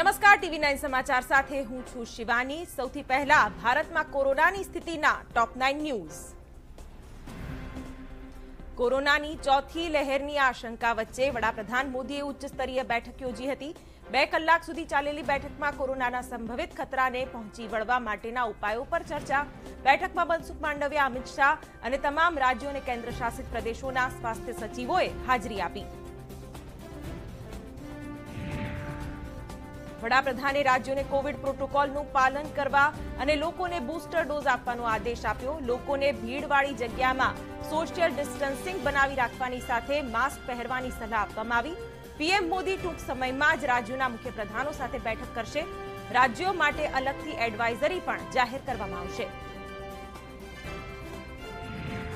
નમસ્કાર, TV nine સમાચાર સાથે હું છું શિવાની. સૌથી પહેલા ભારતમાં કોરોનાની સ્થિતિના ટોપ નાઇન ન્યૂઝ કોરોનાની ચોથી લહેરની આશંકા વચ્ચે વડાપ્રધાન મોદીએ ઉચ્ચ સ્તરીય બેઠક યોજી હતી. બે કલાક સુધી ચાલેલી બેઠકમાં કોરોનાના સંભવિત ખતરાને પહોંચી વળવા માટેના ઉપાયો પર ચર્ચા. બેઠકમાં મનસુખ માંડવિયા, અમિત શાહ અને તમામ રાજ્યો અને કેન્દ્ર શાસિત પ્રદેશોના સ્વાસ્થ્ય સચિવોએ હાજરી આપી. વડાપ્રધાને રાજ્યોને કોવિડ પ્રોટોકોલનું પાલન કરવા અને લોકોને બૂસ્ટર ડોઝ આપવાનો આદેશ આપ્યો. લોકોને ભીડવાળી જગ્યામાં સોશિયલ ડિસ્ટન્સિંગ બનાવી રાખવાની સાથે માસ્ક પહેરવાની સલાહ આપવામાં આવી. પીએમ મોદી ટૂંક સમયમાં જ રાજ્યોના મુખ્યપ્રધાનો સાથે બેઠક કરશે. રાજ્યો માટે અલગથી એડવાઇઝરી પણ જાહેર કરવામાં આવશે.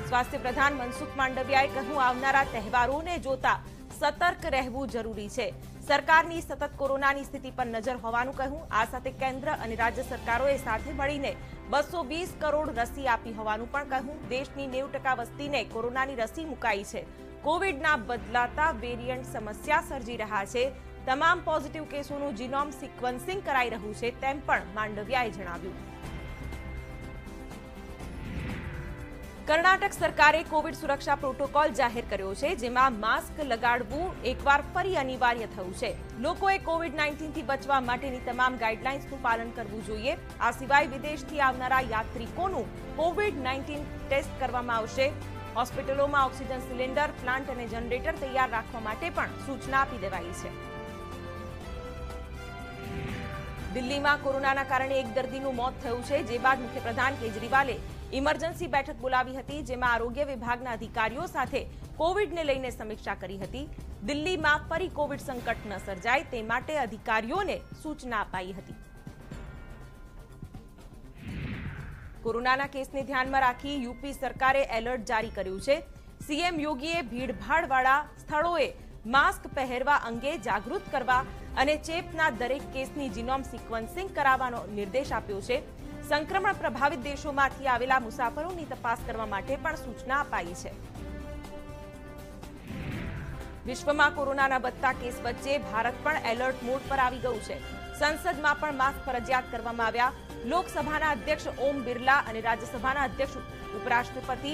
સ્વાસ્થ્ય પ્રધાન મનસુખ માંડવિયાએ કહ્યું, આવનારા તહેવારોને જોતા સતર્ક રહેવું જરૂરી છે. સરકારની સતત કોરોનાની સ્થિતિ પર નજર હોવાનું કહ્યું. આ સાથે કેન્દ્ર અને રાજ્ય સરકારોએ સાથે મળીને બસો વીસ કરોડ રસી આપી હોવાનું પણ કહ્યું. દેશની નેવું ટકા વસ્તીને કોરોનાની રસી મુકાઈ છે. કોવિડના બદલાતા વેરિયન્ટ સમસ્યા સર્જી રહ્યા છે. તમામ પોઝિટિવ કેસોનું જીનોમ સિક્વન્સિંગ કરાઈ રહ્યું છે તેમ પણ માંડવિયાએ જણાવ્યું. કર્ણાટક સરકારે કોવિડ સુરક્ષા પ્રોટોકોલ જાહેર કર્યો છે, જેમાં માસ્ક લગાડવું એકવાર ફરી અનિવાર્ય થયું છે. લોકોએ કોવિડ નાઇન્ટીનથી બચવા માટેની તમામ ગાઈડલાઇન્સનું પાલન કરવું જોઈએ. આ સિવાય વિદેશથી આવનારા યાત્રિકોનું કોવિડ નાઇન્ટીન ટેસ્ટ કરવામાં આવશે. હોસ્પિટલોમાં ઓક્સિજન સિલિન્ડર, પ્લાન્ટ અને જનરેટર તૈયાર રાખવા માટે પણ સૂચના આપી દેવાઈ છે. દિલ્હીમાં કોરોનાના કારણે એક દર્દીનું મોત થયું છે, જે બાદ મુખ્યપ્રધાન કેજરીવાલે ઇમરજન્સી બેઠક બોલાવી હતી, જેમાં આરોગ્ય વિભાગના અધિકારીઓ સાથે કોવિડને લઈને સમીક્ષા કરી હતી. દિલ્હીમાં ફરી કોવિડ સંકટ ન સર્જાય તે માટે અધિકારીઓને સૂચના અપાઈ હતી. કોરોનાના કેસને ધ્યાનમાં રાખી યુપી સરકારે એલર્ટ જારી કર્યું છે. સીએમ યોગીએ ભીડભાડવાળા સ્થળોએ માસ્ક પહેરવા અંગે જાગૃત કરવા અને ચેપના દરેક કેસની જીનોમ સિક્વન્સિંગ કરાવવાનો નિર્દેશ આપ્યો છે. સંક્રમણ પ્રભાવિત દેશોમાંથી આવેલા મુસાફરોની તપાસ કરવા માટે પણ સૂચના અપાઈ છે. વિશ્વમાં કોરોનાના વધતા કેસ વચ્ચે ભારત પણ એલર્ટ મોડ પર આવી ગયું છે. સંસદમાં પણ માસ્ક ફરજિયાત કરવામાં આવ્યા. લોકસભાના અધ્યક્ષ ઓમ બિરલા અને રાજ્યસભાના અધ્યક્ષ ઉપરાષ્ટ્રપતિ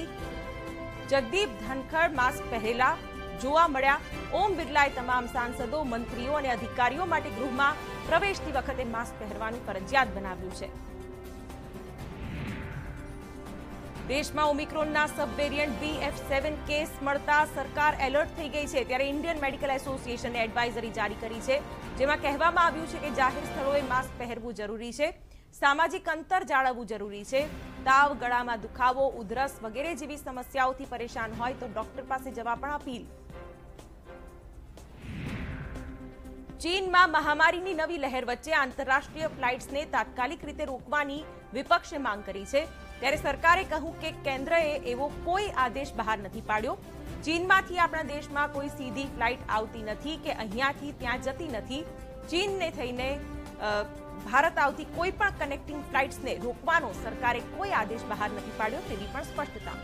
જગદીપ ધનખડ માસ્ક પહેરેલા, જોવા મળ્યા. ઓમ બિરલાએ તમામ સાંસદો, મંત્રીઓ અને અધિકારીઓ માટે ગૃહમાં પ્રવેશતી વખતે માસ્ક પહેરવાનું ફરજિયાત બનાવ્યું છે. દેશમાં ઓમિક્રોનના sub variant BF seven case મળતા સરકાર એલર્ટ થઈ ગઈ છે. ત્યારે ઇન્ડિયન મેડિકલ એસોસિએશને એડવાઇઝરી જારી કરી છે, જેમાં કહેવામાં આવ્યું છે કે જાહેર સ્થળોએ માસ્ક પહેરવું જરૂરી છે, સામાજિક અંતર જાળવવું જરૂરી છે, તાવ, ગળામાં દુખાવો, ઉધરસ વગેરે જેવી સમસ્યાઓથી પરેશાન હોય તો ડોક્ટર પાસે જવા પણ અપીલ. ચીનમાં મહામારીની નવી લહેર વચ્ચે આંતરરાષ્ટ્રીય ફ્લાઇટ્સને તાત્કાલિક રીતે રોકવાની વિપક્ષે માંગ કરી છે. ત્યારે સરકારે કહ્યું કે કેન્દ્રએ એવો કોઈ આદેશ બહાર નથી પાડ્યો. ચીનમાંથી આપણા દેશમાં કોઈ સીધી ફ્લાઇટ આવતી નથી કે અહીંયાથી ત્યાં જતી નથી. ચીનને થઈને ભારત આવતી કોઈ પણ કનેક્ટિંગ ફ્લાઇટ્સને રોકવાનો સરકારે કોઈ આદેશ બહાર નથી પાડ્યો તેવી પણ સ્પષ્ટતા.